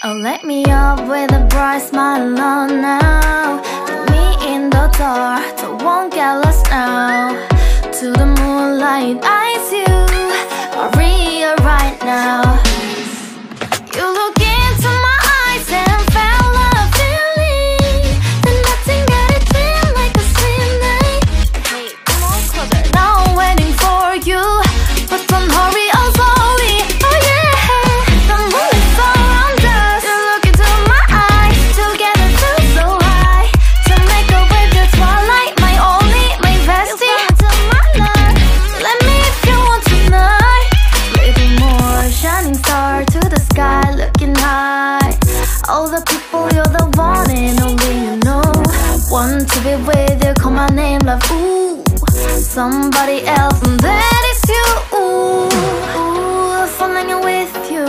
Oh, let me up with a bright smile oh, on now Let me in the dark, don't so won't get lost now. To the moonlight, I the people you're the one and only you know. Want to be with you call my name love. Ooh Somebody else and that is you. Ooh, ooh falling in with you.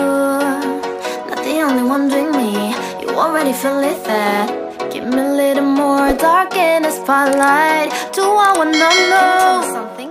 Not the only one doing me. You already feel it there. Give me a little more dark in the spotlight. Do I wanna know? something?